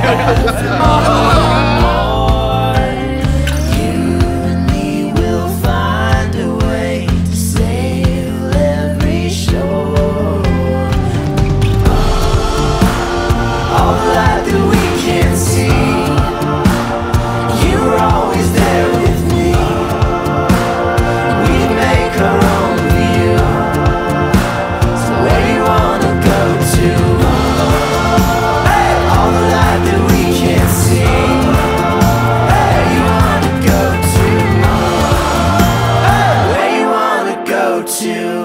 すいません。you.